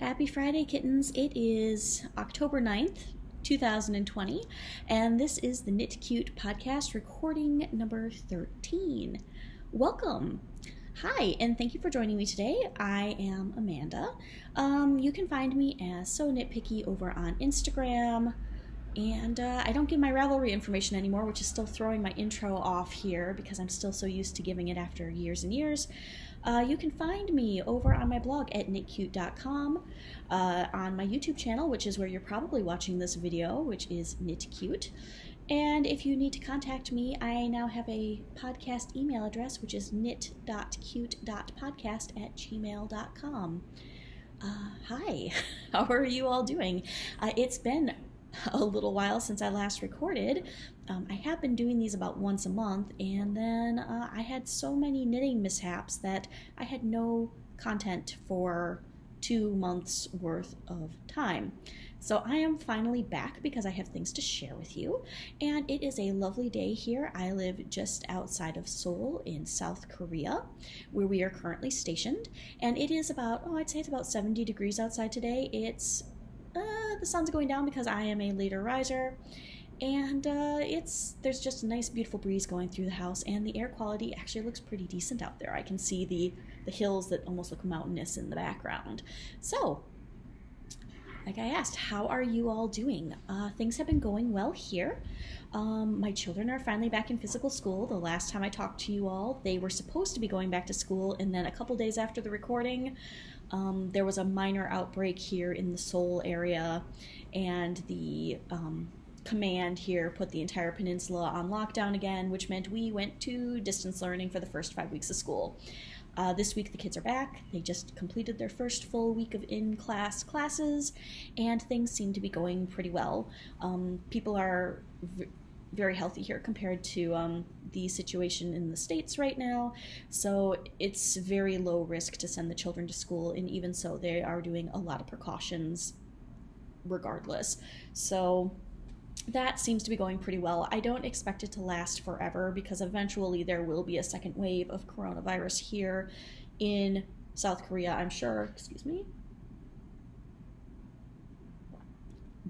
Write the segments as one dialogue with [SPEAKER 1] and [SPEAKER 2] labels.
[SPEAKER 1] Happy Friday, kittens. It is October 9th, 2020, and this is the Knit Cute podcast recording number 13. Welcome. Hi, and thank you for joining me today. I am Amanda. Um, you can find me as SewKnitPicky over on Instagram, and uh, I don't give my Ravelry information anymore, which is still throwing my intro off here because I'm still so used to giving it after years and years. Uh, you can find me over on my blog at knitcute.com, uh, on my YouTube channel, which is where you're probably watching this video, which is knitcute. And if you need to contact me, I now have a podcast email address, which is knit.cute.podcast at gmail.com. Uh, hi, how are you all doing? Uh, it's been a little while since I last recorded. Um, I have been doing these about once a month, and then uh, I had so many knitting mishaps that I had no content for two months worth of time. So I am finally back because I have things to share with you, and it is a lovely day here. I live just outside of Seoul in South Korea, where we are currently stationed, and it is about, oh, I'd say it's about 70 degrees outside today. It's uh, the sun's going down because I am a later riser, and uh, it's there's just a nice, beautiful breeze going through the house, and the air quality actually looks pretty decent out there. I can see the the hills that almost look mountainous in the background. So, like I asked, how are you all doing? Uh, things have been going well here. Um, my children are finally back in physical school. The last time I talked to you all, they were supposed to be going back to school, and then a couple days after the recording, um, there was a minor outbreak here in the Seoul area, and the um, command here put the entire peninsula on lockdown again, which meant we went to distance learning for the first five weeks of school. Uh, this week the kids are back. They just completed their first full week of in class classes, and things seem to be going pretty well. Um, people are v- very healthy here compared to um, the situation in the States right now. So it's very low risk to send the children to school, and even so, they are doing a lot of precautions regardless. So that seems to be going pretty well. I don't expect it to last forever because eventually there will be a second wave of coronavirus here in South Korea, I'm sure. Excuse me.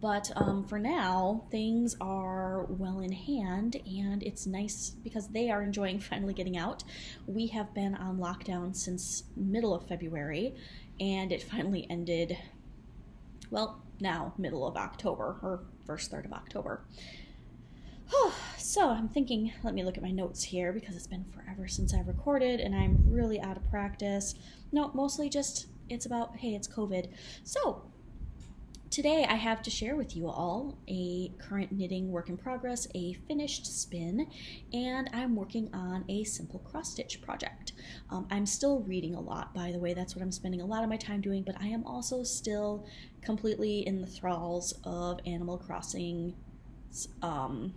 [SPEAKER 1] But um, for now, things are well in hand, and it's nice because they are enjoying finally getting out. We have been on lockdown since middle of February, and it finally ended, well, now, middle of October, or first third of October. so I'm thinking, let me look at my notes here because it's been forever since I recorded, and I'm really out of practice. No, mostly just it's about, hey, it's COVID. So, Today I have to share with you all a current knitting work in progress, a finished spin, and I'm working on a simple cross stitch project. Um, I'm still reading a lot, by the way, that's what I'm spending a lot of my time doing, but I am also still completely in the thralls of Animal Crossing, um,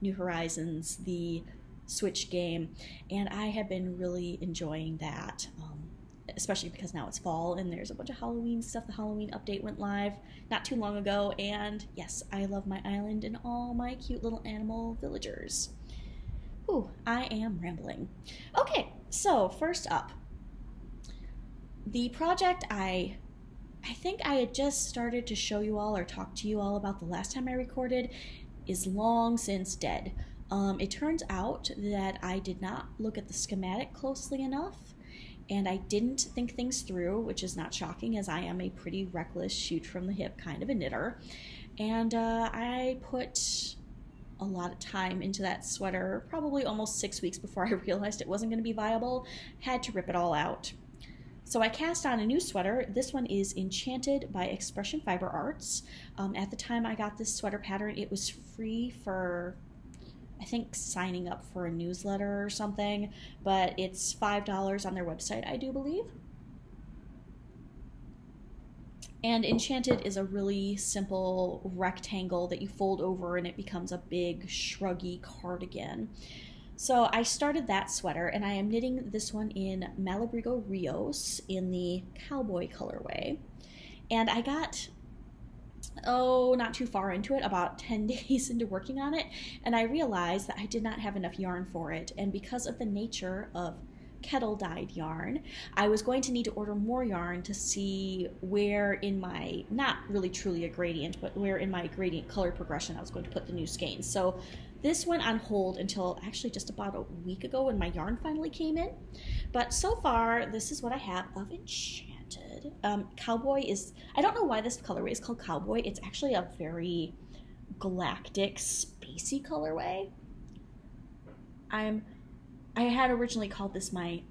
[SPEAKER 1] New Horizons, the Switch game, and I have been really enjoying that. Um, especially because now it's fall and there's a bunch of Halloween stuff. The Halloween update went live not too long ago, and yes, I love my island and all my cute little animal villagers. Ooh, I am rambling. Okay, so first up, the project I I think I had just started to show you all or talk to you all about the last time I recorded is long since dead. Um, it turns out that I did not look at the schematic closely enough and I didn't think things through, which is not shocking as I am a pretty reckless, shoot from the hip kind of a knitter. And uh, I put a lot of time into that sweater, probably almost six weeks before I realized it wasn't going to be viable. Had to rip it all out. So I cast on a new sweater. This one is Enchanted by Expression Fiber Arts. Um, at the time I got this sweater pattern, it was free for I think signing up for a newsletter or something, but it's $5 on their website, I do believe. And Enchanted is a really simple rectangle that you fold over and it becomes a big, shruggy cardigan. So I started that sweater and I am knitting this one in Malabrigo Rios in the cowboy colorway. And I got oh, not too far into it, about 10 days into working on it, and I realized that I did not have enough yarn for it. And because of the nature of kettle dyed yarn. I was going to need to order more yarn to see where in my, not really truly a gradient, but where in my gradient color progression I was going to put the new skeins. So this went on hold until actually just about a week ago when my yarn finally came in. But so far, this is what I have of Um, Cowboy is, I don't know why this colorway is called Cowboy. It's actually a very galactic, spacey colorway. I'm I had originally called this my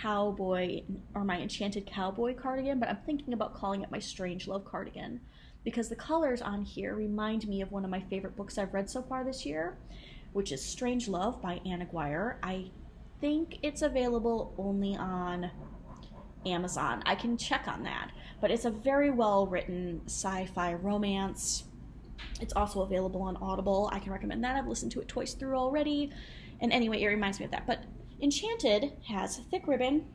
[SPEAKER 1] cowboy or my enchanted cowboy cardigan, but I'm thinking about calling it my strange love cardigan because the colors on here remind me of one of my favorite books I've read so far this year, which is Strange Love by Ann Aguirre. I think it's available only on Amazon. I can check on that, but it's a very well written sci fi romance. It's also available on Audible. I can recommend that. I've listened to it twice through already. And anyway, it reminds me of that. But Enchanted has thick ribbon.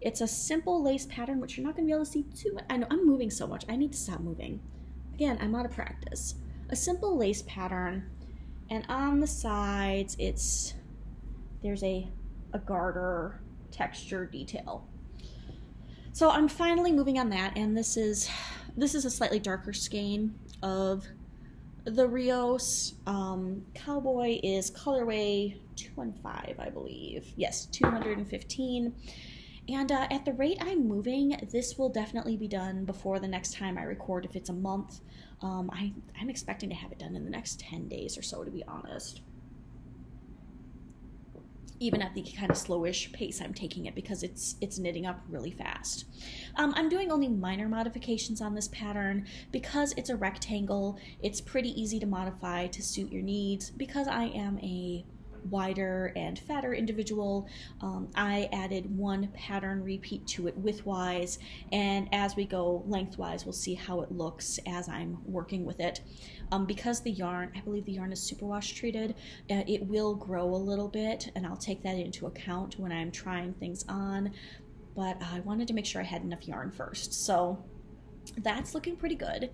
[SPEAKER 1] It's a simple lace pattern, which you're not going to be able to see too much. I know I'm moving so much. I need to stop moving. Again, I'm out of practice. A simple lace pattern, and on the sides, it's there's a a garter texture detail. So I'm finally moving on that, and this is this is a slightly darker skein of the Rios um, Cowboy is colorway 215, I believe. Yes, 215. And uh, at the rate I'm moving, this will definitely be done before the next time I record if it's a month. Um, I, I'm expecting to have it done in the next 10 days or so, to be honest even at the kind of slowish pace I'm taking it because it's it's knitting up really fast. Um, I'm doing only minor modifications on this pattern because it's a rectangle. It's pretty easy to modify to suit your needs because I am a wider and fatter individual. Um, I added one pattern repeat to it widthwise, and as we go lengthwise, we'll see how it looks as I'm working with it. Um, because the yarn, I believe the yarn is superwash treated, uh, it will grow a little bit, and I'll take that into account when I'm trying things on. But I wanted to make sure I had enough yarn first. So that's looking pretty good.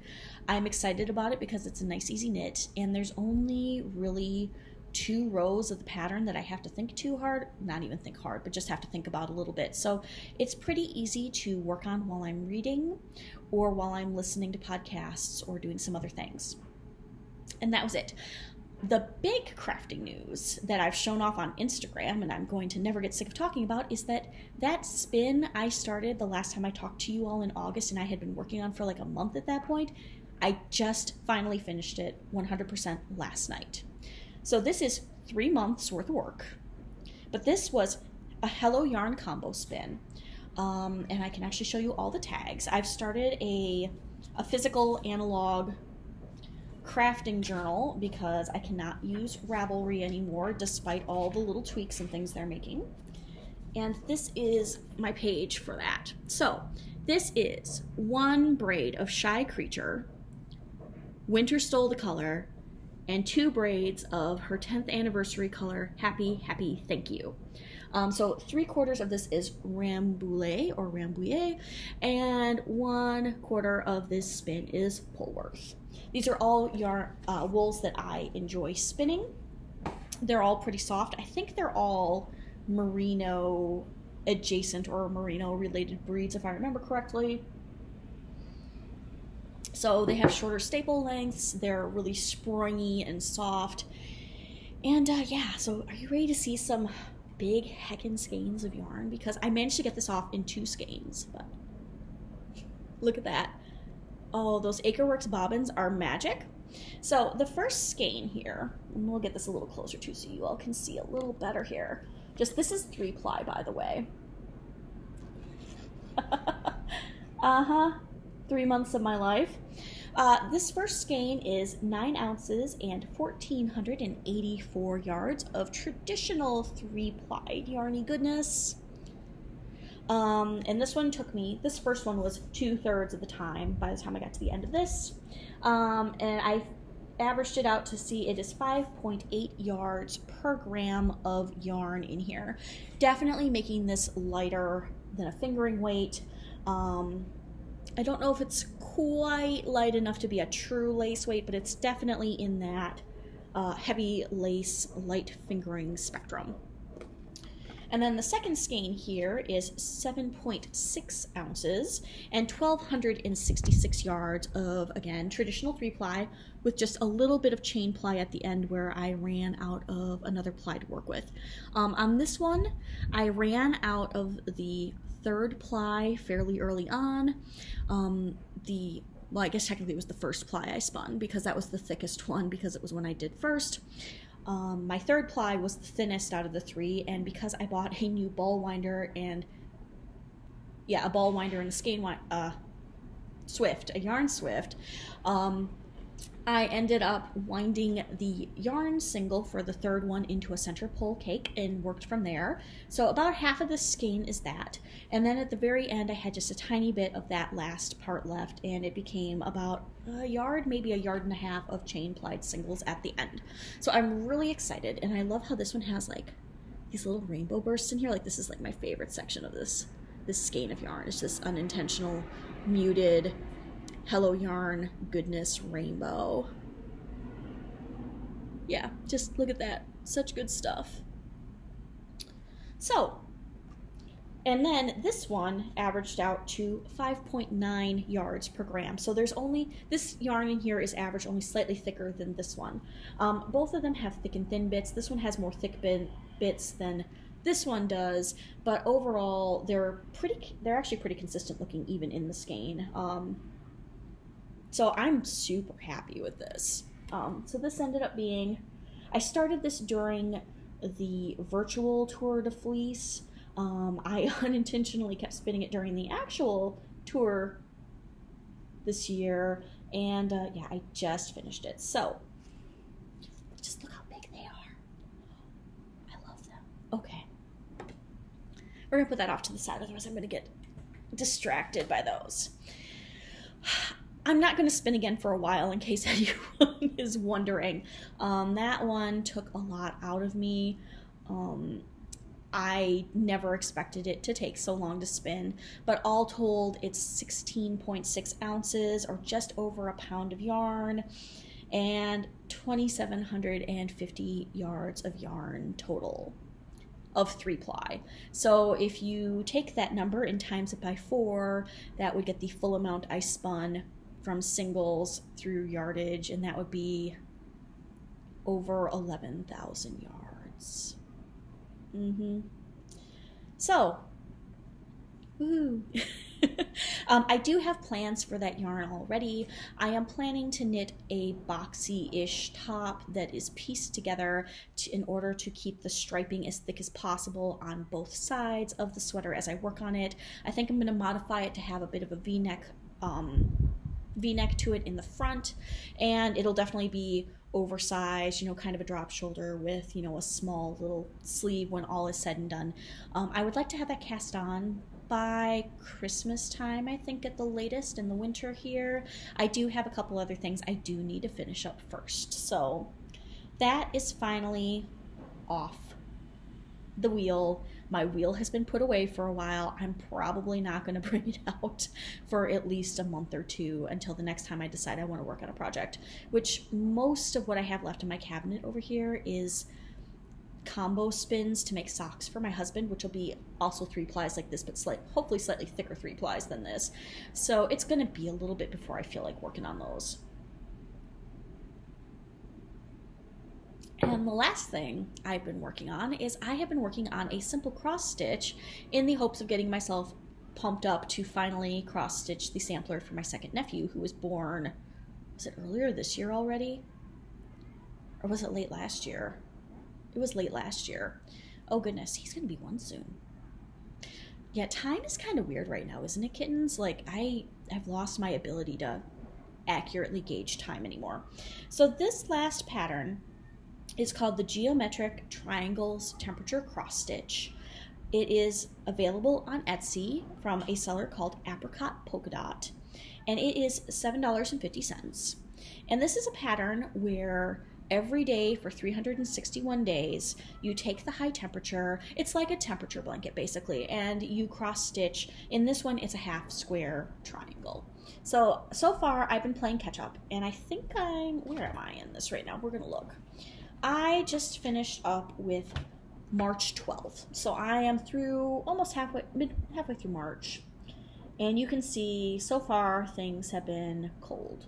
[SPEAKER 1] I'm excited about it because it's a nice, easy knit, and there's only really two rows of the pattern that I have to think too hard, not even think hard, but just have to think about a little bit. So it's pretty easy to work on while I'm reading or while I'm listening to podcasts or doing some other things. And that was it. The big crafting news that I've shown off on Instagram, and I'm going to never get sick of talking about, is that that spin I started the last time I talked to you all in August, and I had been working on for like a month at that point. I just finally finished it 100% last night. So this is three months worth of work. But this was a Hello Yarn combo spin. Um, and I can actually show you all the tags. I've started a, a physical analog crafting journal because I cannot use Ravelry anymore despite all the little tweaks and things they're making. And this is my page for that. So this is one braid of Shy Creature, Winter Stole the Color, and two braids of her 10th anniversary color, Happy, Happy, Thank You. Um, so three quarters of this is Rambouillet or Rambouillet, and one quarter of this spin is Polworth. These are all yarn uh, wools that I enjoy spinning. They're all pretty soft. I think they're all merino adjacent or merino related breeds, if I remember correctly. So they have shorter staple lengths, they're really springy and soft. And uh, yeah, so are you ready to see some big heckin' skeins of yarn? Because I managed to get this off in two skeins, but look at that. Oh, those Akerworks bobbins are magic. So the first skein here, and we'll get this a little closer too so you all can see a little better here. Just this is three ply, by the way. uh-huh three months of my life. Uh, this first skein is 9 ounces and 1,484 yards of traditional three-plied yarny goodness. Um, and this one took me, this first one was two-thirds of the time by the time I got to the end of this. Um, and I averaged it out to see it is 5.8 yards per gram of yarn in here. Definitely making this lighter than a fingering weight. Um, I don't know if it's quite light enough to be a true lace weight, but it's definitely in that uh, heavy lace, light fingering spectrum. And then the second skein here is 7.6 ounces and 1,266 yards of, again, traditional three ply with just a little bit of chain ply at the end where I ran out of another ply to work with. Um, on this one, I ran out of the third ply fairly early on. Um, the well, I guess technically it was the first ply I spun because that was the thickest one because it was when I did first. Um, my third ply was the thinnest out of the three, and because I bought a new ball winder and yeah, a ball winder and a skein wi- uh, swift, a yarn swift, um, I ended up winding the yarn single for the third one into a center pull cake and worked from there. So about half of the skein is that. And then at the very end, I had just a tiny bit of that last part left, and it became about a yard, maybe a yard and a half of chain plied singles at the end. So I'm really excited, and I love how this one has like these little rainbow bursts in here. Like this is like my favorite section of this this skein of yarn. It's this unintentional, muted Hello Yarn goodness rainbow. Yeah, just look at that. Such good stuff. So, and then this one averaged out to 5.9 yards per gram. So there's only, this yarn in here is average only slightly thicker than this one. Um, both of them have thick and thin bits. This one has more thick bit, bits than this one does, but overall they're pretty, they're actually pretty consistent looking even in the skein. Um, so I'm super happy with this. Um, so this ended up being, I started this during the virtual Tour de Fleece. Um, I unintentionally kept spinning it during the actual tour this year, and uh, yeah, I just finished it. So just look how big they are. I love them. Okay. We're gonna put that off to the side, otherwise, I'm gonna get distracted by those. I'm not going to spin again for a while in case anyone is wondering. Um, that one took a lot out of me. Um, I never expected it to take so long to spin, but all told, it's 16.6 ounces or just over a pound of yarn and 2,750 yards of yarn total of three ply. So if you take that number and times it by four, that would get the full amount I spun from singles through yardage, and that would be over 11,000 yards. Mm-hmm. So, woo. um, I do have plans for that yarn already. I am planning to knit a boxy-ish top that is pieced together to, in order to keep the striping as thick as possible on both sides of the sweater as I work on it. I think I'm going to modify it to have a bit of a v-neck um, v-neck to it in the front and it'll definitely be oversized you know kind of a drop shoulder with you know a small little sleeve when all is said and done. Um, i would like to have that cast on by christmas time i think at the latest in the winter here. I do have a couple other things i do need to finish up first. So that is finally off the wheel my wheel has been put away for a while. I'm probably not going to bring it out for at least a month or two until the next time I decide I want to work on a project, which most of what I have left in my cabinet over here is combo spins to make socks for my husband, which will be also three plies like this, but slight, hopefully slightly thicker three plies than this. So it's going to be a little bit before I feel like working on those. And the last thing I've been working on is I have been working on a simple cross stitch in the hopes of getting myself pumped up to finally cross stitch the sampler for my second nephew who was born, was it earlier this year already? Or was it late last year? It was late last year. Oh goodness, he's gonna be one soon. Yeah, time is kind of weird right now, isn't it, kittens? Like, I have lost my ability to accurately gauge time anymore. So, this last pattern is called the Geometric Triangles Temperature Cross Stitch. It is available on Etsy from a seller called Apricot Polka Dot, and it is $7.50. And this is a pattern where every day for 361 days you take the high temperature. It's like a temperature blanket basically and you cross stitch in this one it's a half square triangle. So so far i've been playing catch up and i think i'm where am i in this right now? We're gonna look I just finished up with March 12th. So I am through almost halfway mid halfway through March. And you can see so far things have been cold.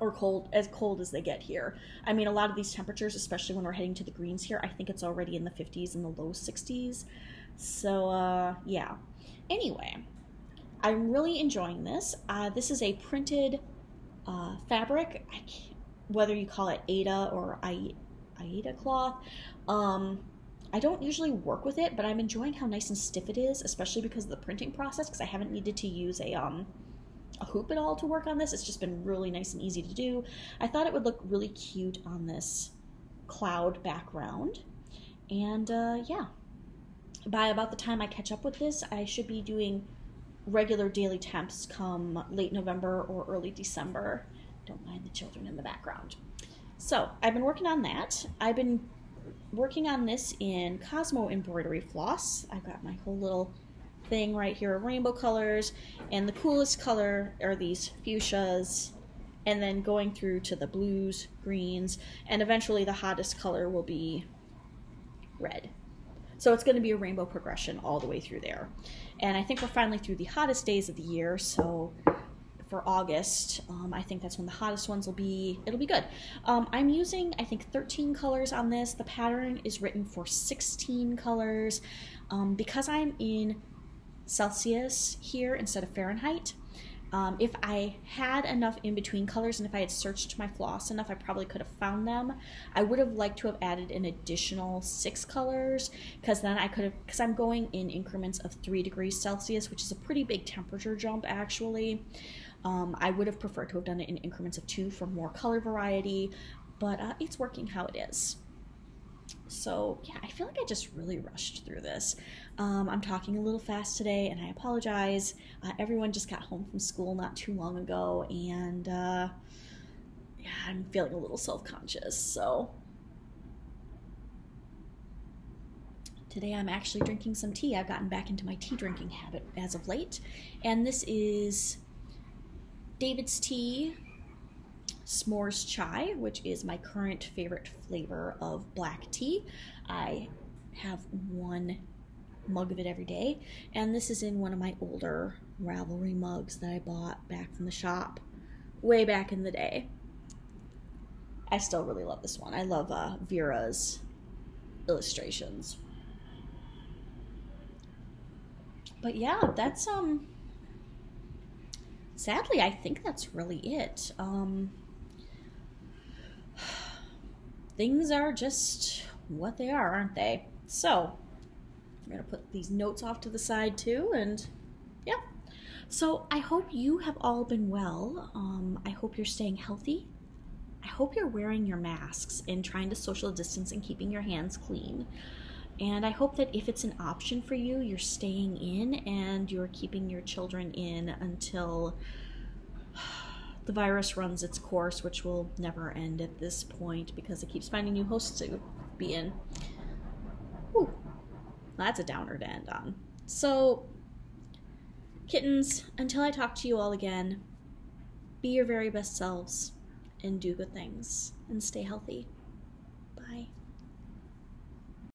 [SPEAKER 1] Or cold as cold as they get here. I mean a lot of these temperatures, especially when we're heading to the greens here, I think it's already in the 50s and the low 60s. So uh yeah. Anyway, I'm really enjoying this. Uh, this is a printed uh, fabric. whether you call it Ada or Aida cloth. Um, I don't usually work with it, but I'm enjoying how nice and stiff it is, especially because of the printing process, because I haven't needed to use a, um, a hoop at all to work on this. It's just been really nice and easy to do. I thought it would look really cute on this cloud background. And uh, yeah, by about the time I catch up with this, I should be doing regular daily temps come late November or early December. Don't mind the children in the background. So I've been working on that. I've been working on this in Cosmo embroidery floss. I've got my whole little thing right here of rainbow colors, and the coolest color are these fuchsias, and then going through to the blues, greens, and eventually the hottest color will be red. So it's going to be a rainbow progression all the way through there. And I think we're finally through the hottest days of the year, so for August. Um, I think that's when the hottest ones will be. It'll be good. Um, I'm using, I think, 13 colors on this. The pattern is written for 16 colors. Um, because I'm in Celsius here instead of Fahrenheit, um, if I had enough in between colors and if I had searched my floss enough, I probably could have found them. I would have liked to have added an additional six colors because then I could have, because I'm going in increments of three degrees Celsius, which is a pretty big temperature jump actually. Um, I would have preferred to have done it in increments of two for more color variety, but uh, it's working how it is. So, yeah, I feel like I just really rushed through this. Um, I'm talking a little fast today, and I apologize. Uh, everyone just got home from school not too long ago, and uh, yeah, I'm feeling a little self conscious. So, today I'm actually drinking some tea. I've gotten back into my tea drinking habit as of late, and this is David's Tea S'mores Chai, which is my current favorite flavor of black tea. I have one mug of it every day, and this is in one of my older Ravelry mugs that I bought back from the shop way back in the day. I still really love this one. I love uh, Vera's illustrations. But yeah, that's um sadly, I think that's really it. Um, things are just what they are, aren't they? So, I'm going to put these notes off to the side too, and yeah. So, I hope you have all been well. Um, I hope you're staying healthy. I hope you're wearing your masks and trying to social distance and keeping your hands clean. And I hope that if it's an option for you, you're staying in and you're keeping your children in until the virus runs its course, which will never end at this point because it keeps finding new hosts to be in. Whew. That's a downer to end on. So, kittens, until I talk to you all again, be your very best selves and do good things and stay healthy.